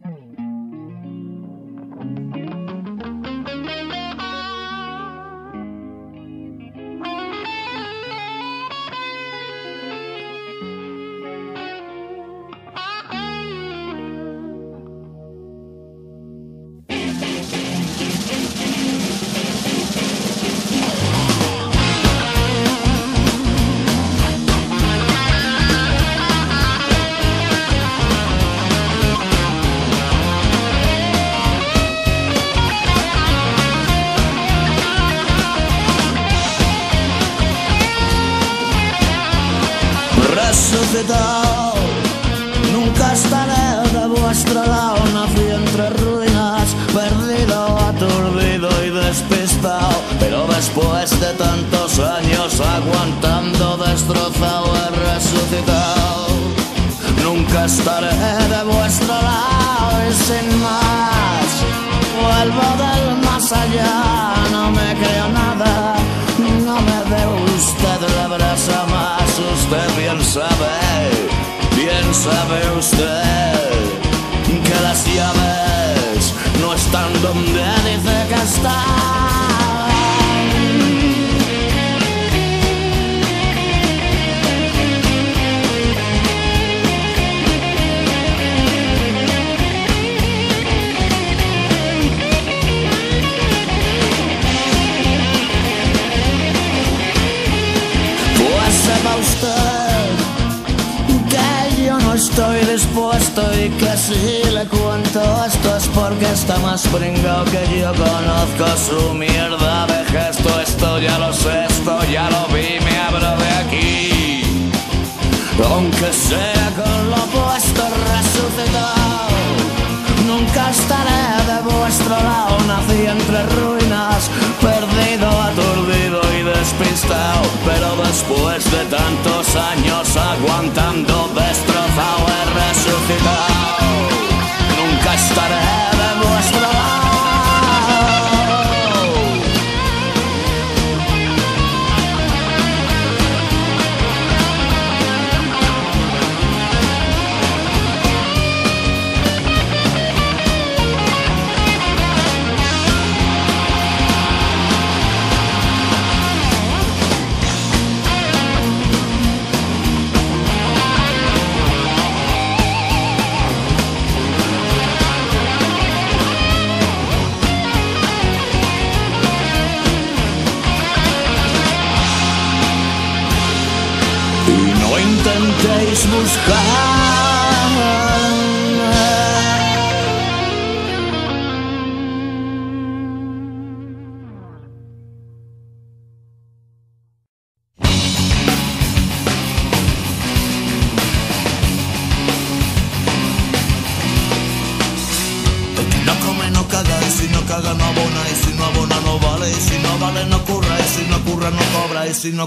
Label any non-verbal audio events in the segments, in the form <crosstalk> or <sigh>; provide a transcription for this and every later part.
Nunca estaré de vuestro lado y sin más, vuelvo del más allá, no me creo nada, no me dé usted la brasa más, usted bien sabe Bien sabe usted que las llaves no están donde dice que están. Si le cuento esto es porque está más pringado que yo conozco su mierda de gesto. Esto ya lo sé, esto ya lo vi, me abro de aquí. Aunque sea con lo puesto resucitado, nunca estaré de vuestro lado. Nací entre ruinas, despistado. Pero después de tantos años aguantando destrozado he resucitado. Nunca estaré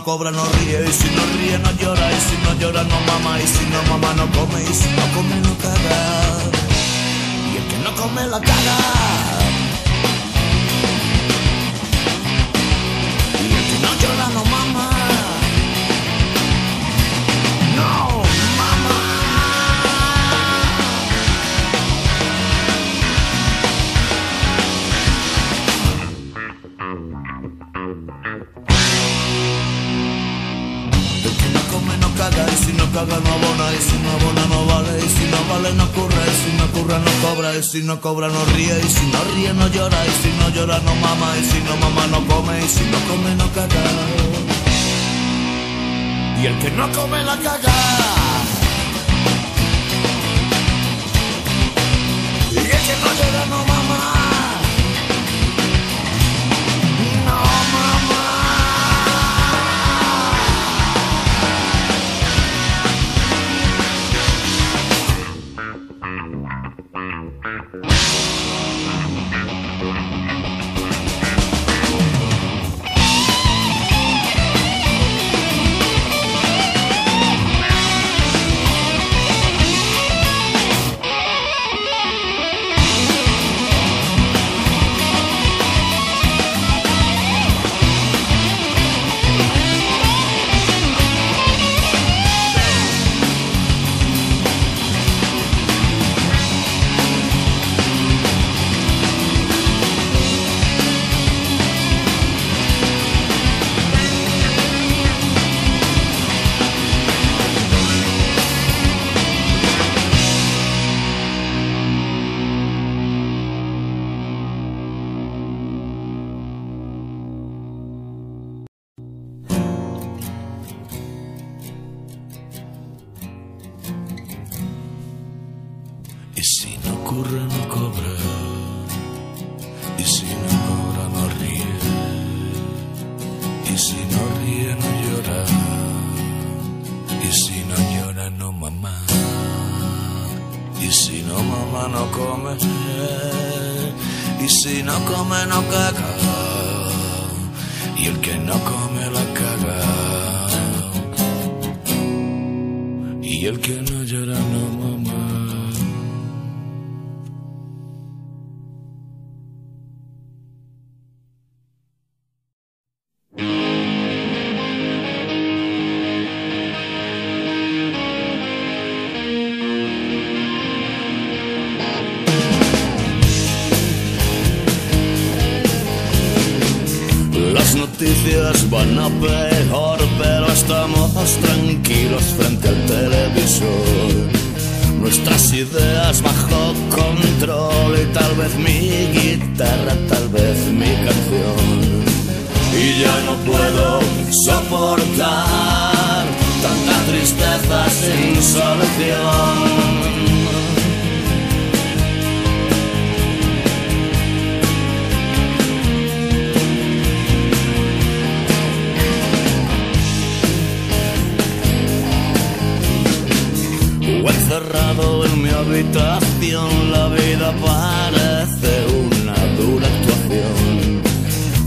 cobra no ríe, y si no ríe no llora, y si no llora no mama, y si no mama no come, y si no come no caga. Y el que no come la caga. Si no cobra no ríe, y si no ríe no llora, y si no llora no mama, y si no mama no come, y si no come no caga. Y el que no come la caga. Y el que no llora no mama. Y el que no come la caga. Y el que no van a peor, pero estamos tranquilos frente al televisor. Nuestras ideas bajo control y tal vez mi guitarra, tal vez mi canción. Y ya no puedo soportar tanta tristeza sin solución. En mi habitación, la vida parece una dura actuación.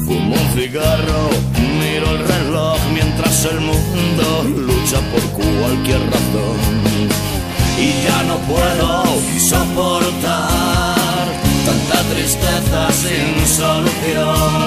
Fumo un cigarro, miro el reloj mientras el mundo lucha por cualquier razón. Y ya no puedo soportar tanta tristeza sin solución.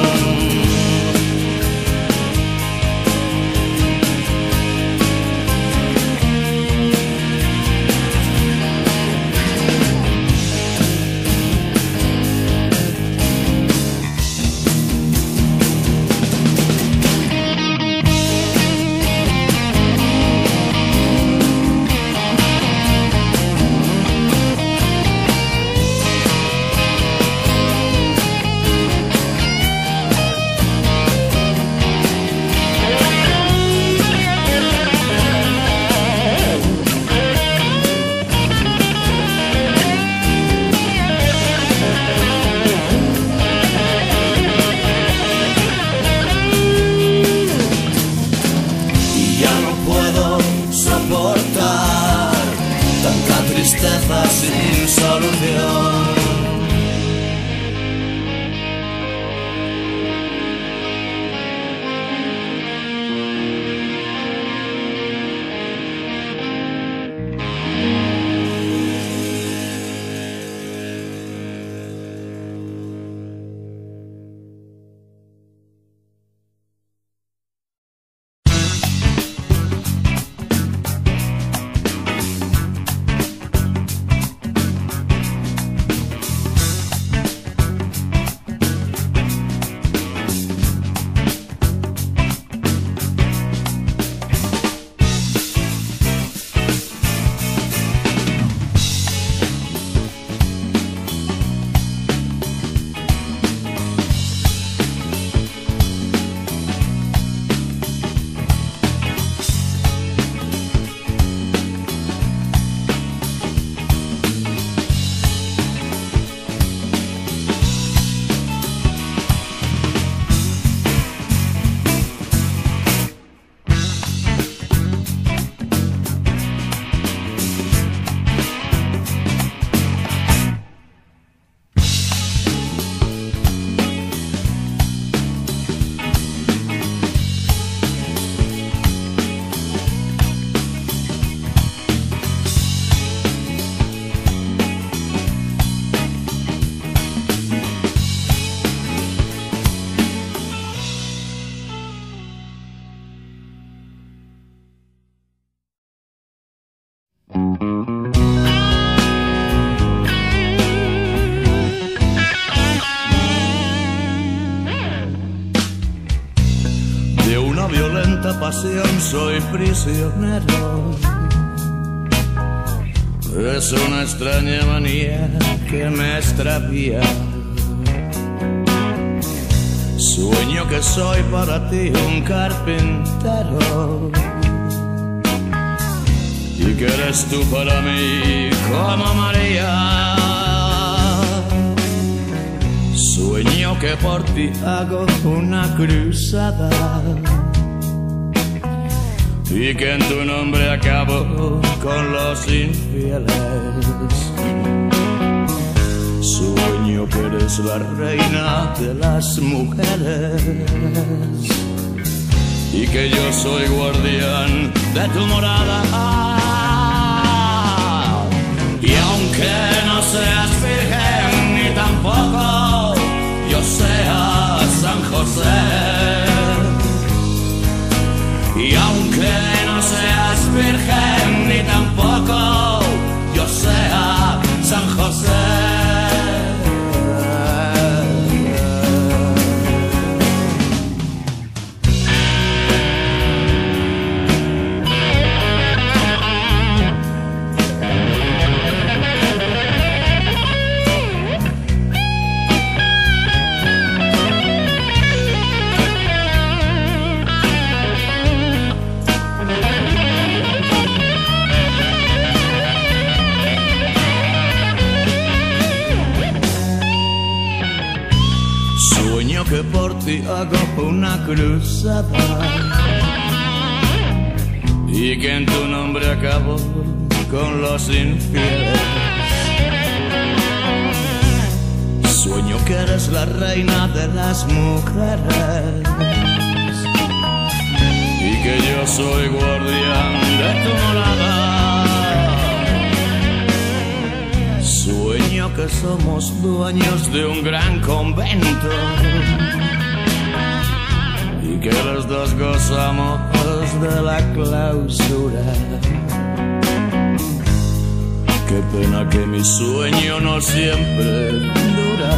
prisionero. Es una extraña manía que me extravía. Sueño que soy para ti un carpintero. Y que eres tú para mí como María. Sueño que por ti hago una cruzada y que en tu nombre acabo con los infieles. Sueño que eres la reina de las mujeres y que yo soy guardián de tu morada. Y aunque no seas virgen ni tampoco yo sea San José, seas que por ti hago una cruzada y que en tu nombre acabo con los infieles. Sueño que eres la reina de las mujeres y que yo soy guardián de tu morada. Que somos dueños de un gran convento y que los dos gozamos de la clausura. Qué pena que mi sueño no siempre dura.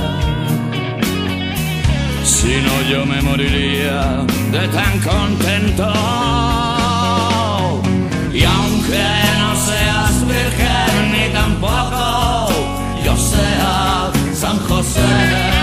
Si no yo me moriría de tan contento. Yo sea San José.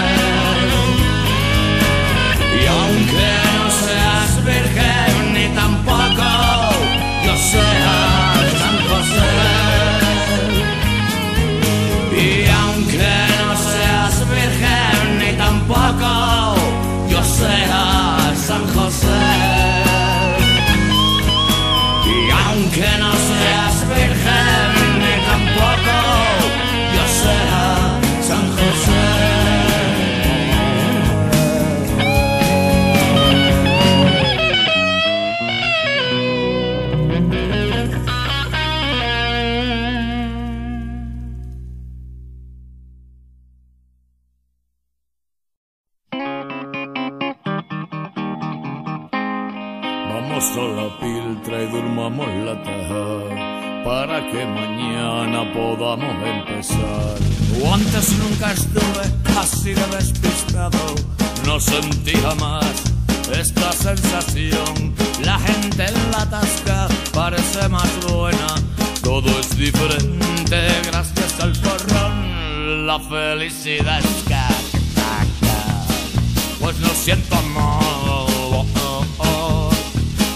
Pues no siento amor.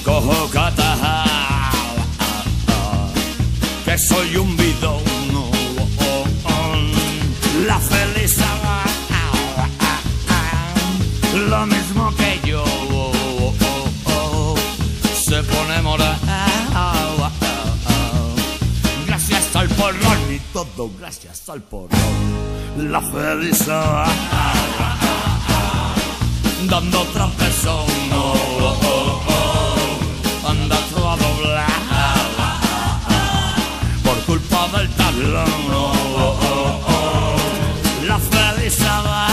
Cojo cataja, que soy un bidón. La felicidad, lo mismo que yo, se pone morada. Gracias al porrón y todo gracias al porrón. La felicidad, dando tropezón. Anda todo a doblar por culpa del tablón. La felicidad,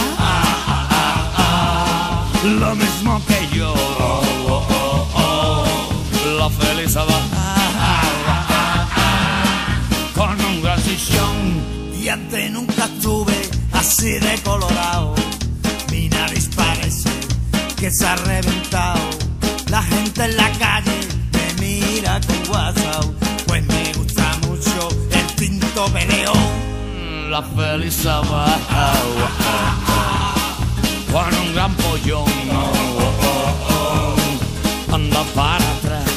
lo mismo que yo. La felicidad, con un gran sillón. Y antes nunca estuve así de colorado. Que se ha reventado. La gente en la calle me mira con WhatsApp. Pues me gusta mucho el tinto peleón. La felicidad, con un gran pollón. Anda para atrás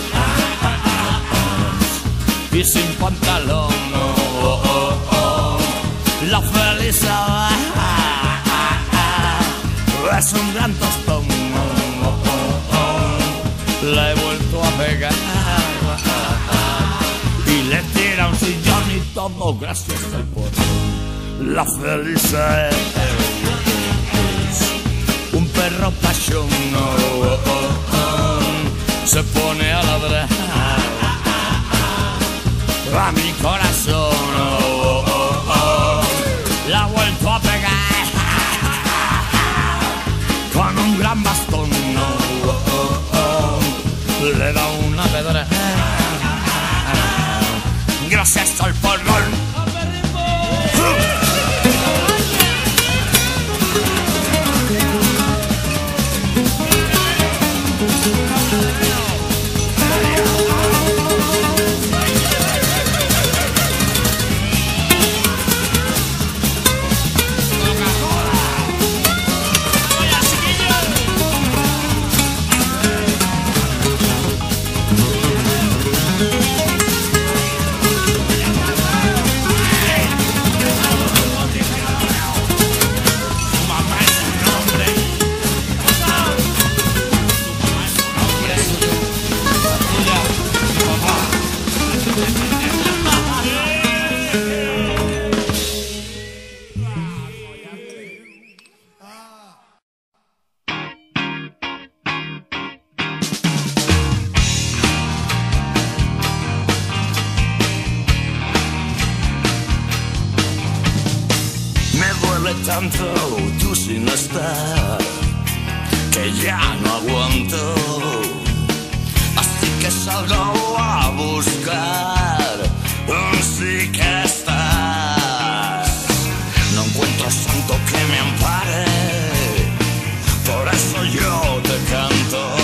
y sin pantalón. La felicidad es un gran tostón. La he vuelto a pegar y le tira un sillón y todo gracias al pueblo. La felicidad es un perro pasión se pone a ladrar a mi corazón. La ha vuelto a pegar con un gran bastón. Le da una pedra. Gracias al polvón. canto.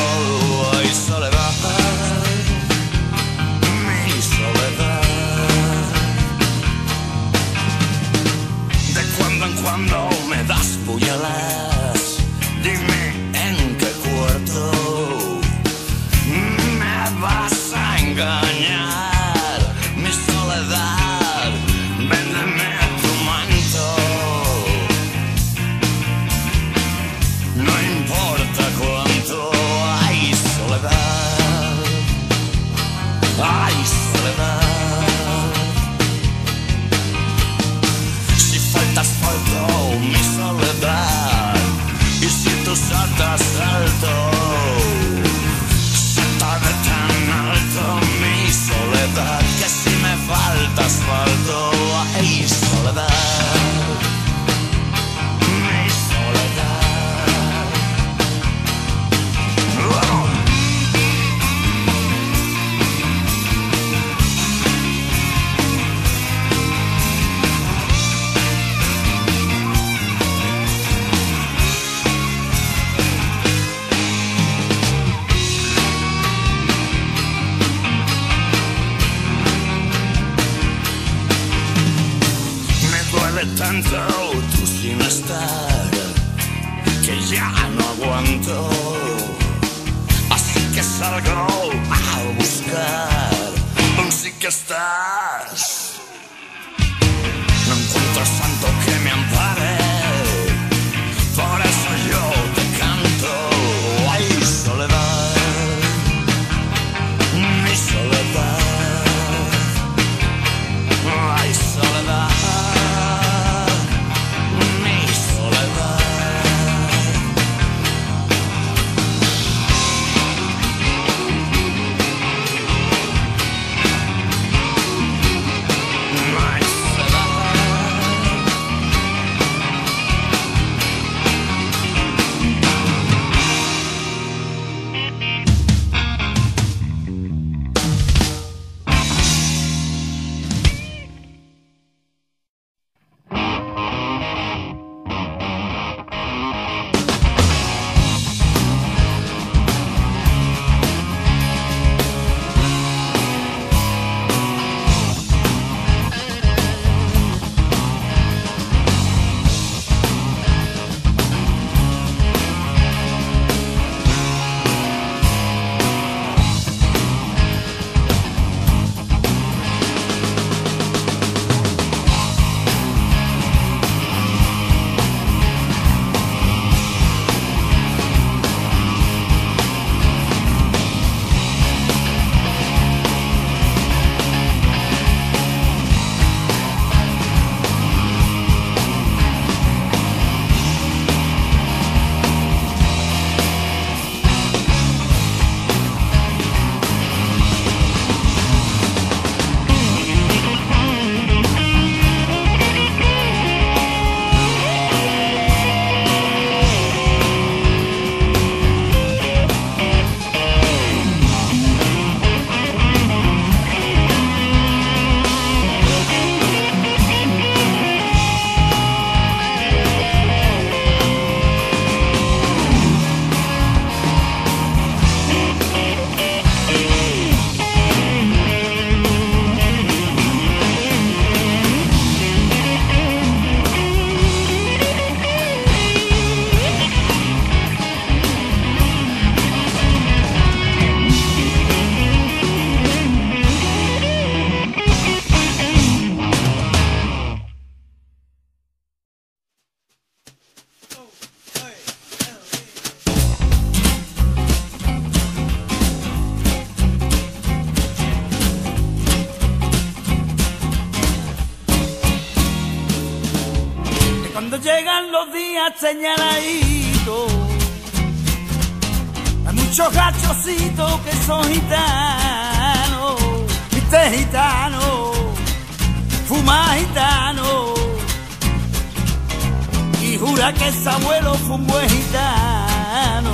Y jura que ese abuelo fue un buen gitano.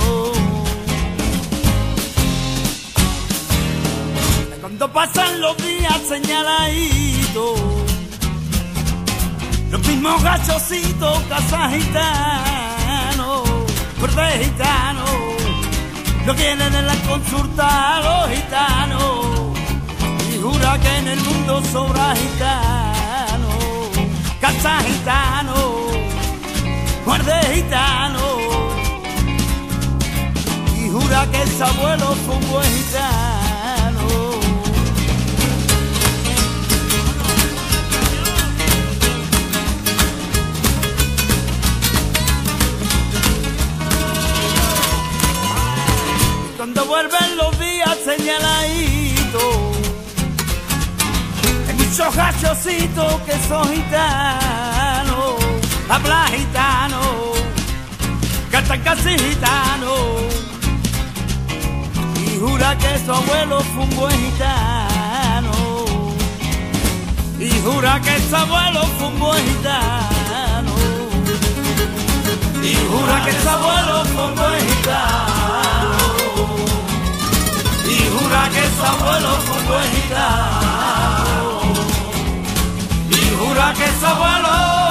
Cuando pasan los días señaladitos, los mismos gachocitos, casa gitano, gitano, no quieren en la consulta los gitanos, y jura que en el mundo sobra gitano, casa gitano, verde gitano, y jura que ese abuelo fue un buen gitano. cuando vuelven los días señaladitos. Hay muchos gachocitos que son gitanos, habla gitano, cantan casi gitano. Y jura que su abuelo fue un buen gitano. Y jura que su abuelo fue un buen gitano. Y jura que su abuelo fue un buen gitano y jura que su abuelo fue un buen gitano y jura que su abuelo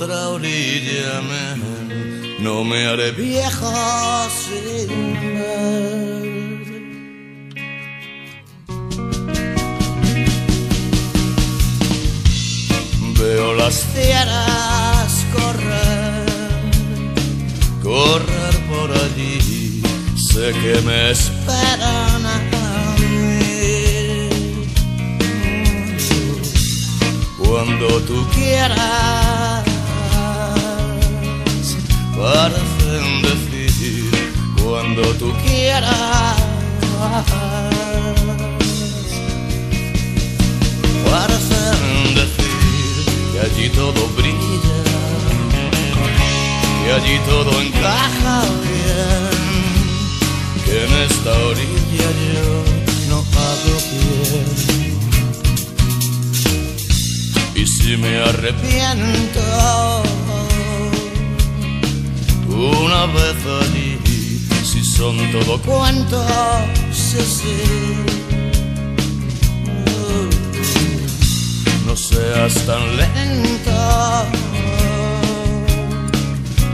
otra orilla, men. no me haré viejo sin ver. Veo las fieras correr, correr por allí, sé que me esperan a. Cuando tú quieras, parecen decir, cuando tú quieras. Parecen decir que allí todo brilla, que allí todo encaja bien, que en esta orilla yo no hago bien. Y si me arrepiento una vez allí, si son todo cuanto sé No seas tan lenta,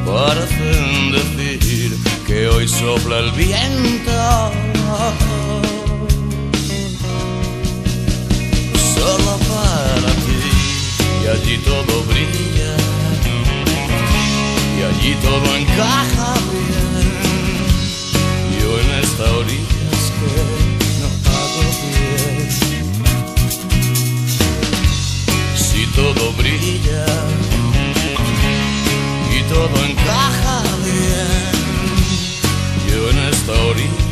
parecen decir que hoy sopla el viento. Solo para ti, y allí todo brilla y todo encaja bien. Yo en esta orilla es que no hago bien. Si todo brilla y todo encaja bien, yo en esta orilla.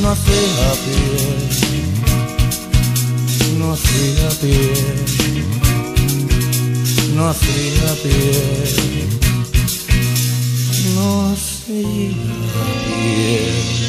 no fui a pie, no fui a pie, no fui a pie, no fui a pie.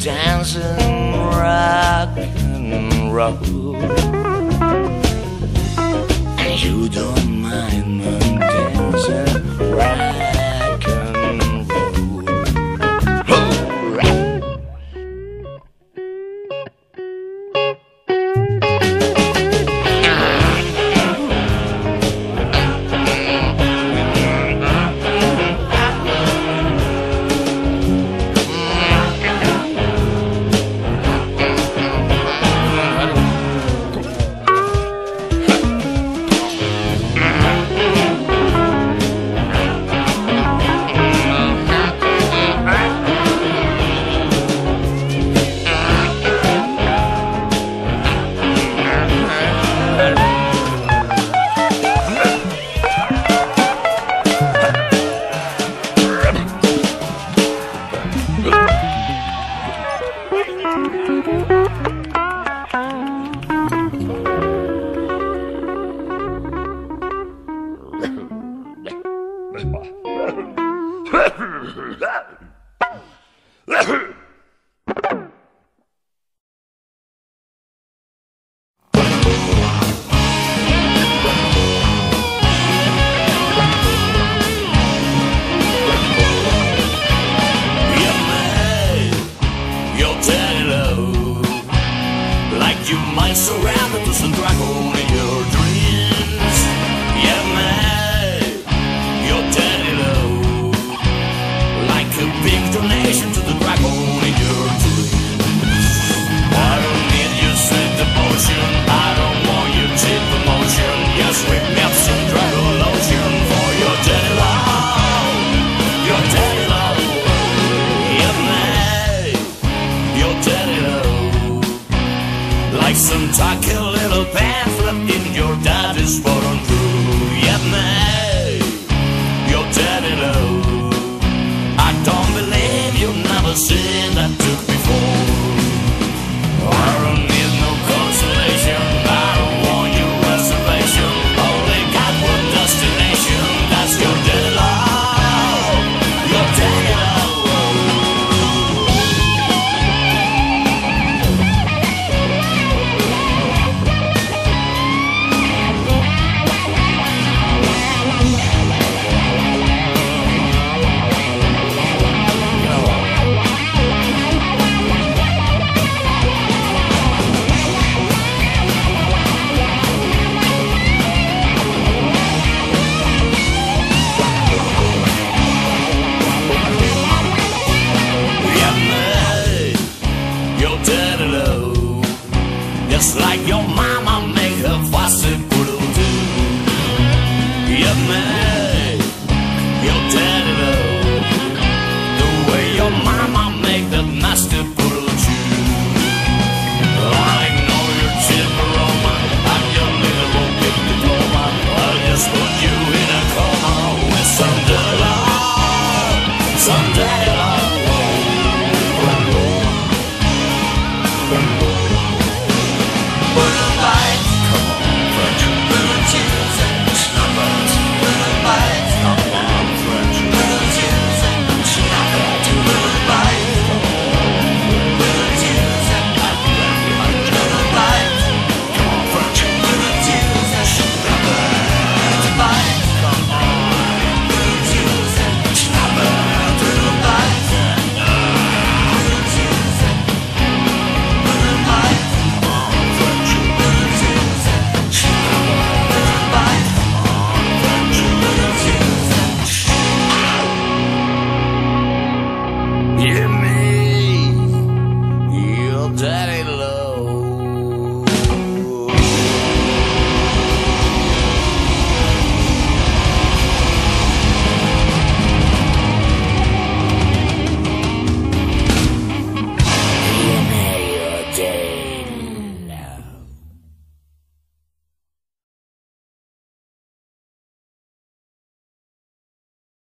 dancing rock and roll. And you don't mind me. Asthma. <laughs> <laughs> <laughs>